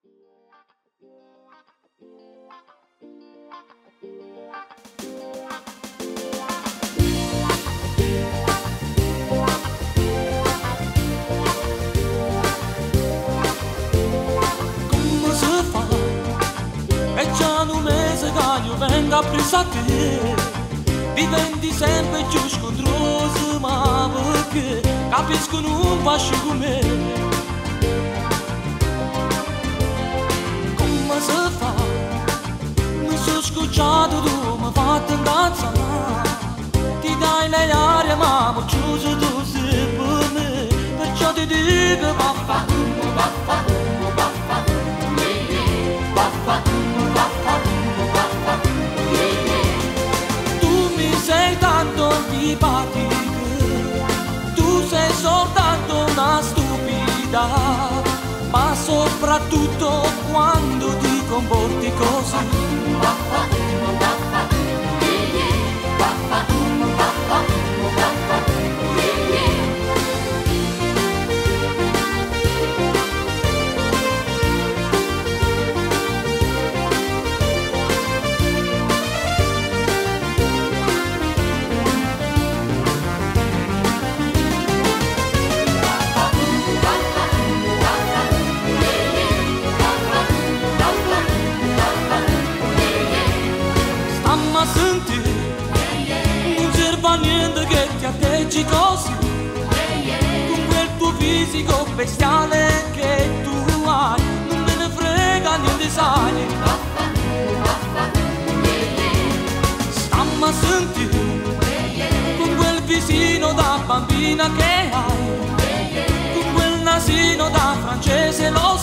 Cum o să fac? Ești anume zeagiu, venga presa te Vivendi sempre giù scontro ma perché capiscono un pascio come me Vaffanculo yeah, yeah. Vaffanculo, vaffanculo, vaffanculo yeah, yeah. Tu mi sei tanto antipatico Tu sei soltanto una stupida Ma soprattutto quando ti comporti così Stammi fisico bestiale che tu hai. Non me ne frega niente sai Stammi a sentire Con quel visino da bambina che hai. Con quel nasino da francese lo